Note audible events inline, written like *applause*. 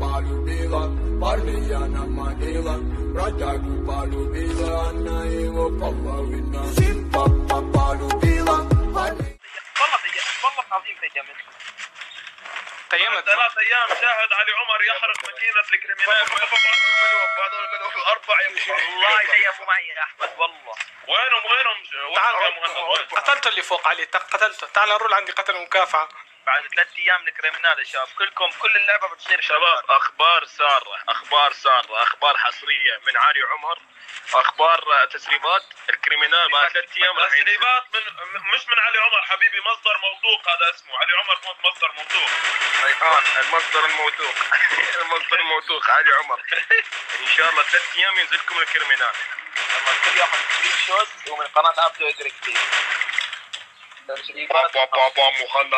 полюбила, парня я наманила, бродягу полюбила, она его половина. Папа полюбила, парня والله تيمت والله العظيم تيمت تيمت ثلاث ايام شاهد علي عمر يحرق ماكينه الكريمنال هذول منهم الاربع والله تيموا معي يا احمد والله وينهم وينهم وينهم يا مهند وين؟ قتلته اللي فوق علي تق- قتلته تعال نرول عندي قتل مكافحة بعد ثلاث أيام ال Criminal يا شباب كلكم كل اللعبة بتصير شباب أخبار سارة أخبار سارة أخبار حصرية من علي عمر أخبار تسريبات. ال Criminal بعد ثلاث أيام. تسريبات من مش من علي عمر حبيبي مصدر موثوق هذا اسمه. علي عمر مصدر موثوق. ريحان المصدر الموثوق. *laughs* المصدر الموثوق علي عمر. *laughs* إن شاء الله ثلاث أيام ينزل لكم ال Criminal. الكل ياخذ screenshot ومن قناة ابتو يقرا كثير تسريبات مهند